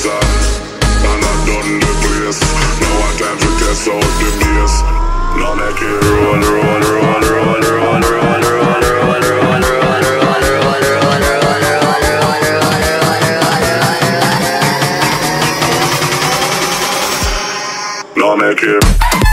is hot. And I done the place. Now I time to test out the bass. Now make it roll, roll, roll, roll, roll, roll, roll, roll, roll, roll, roll, roll, roll,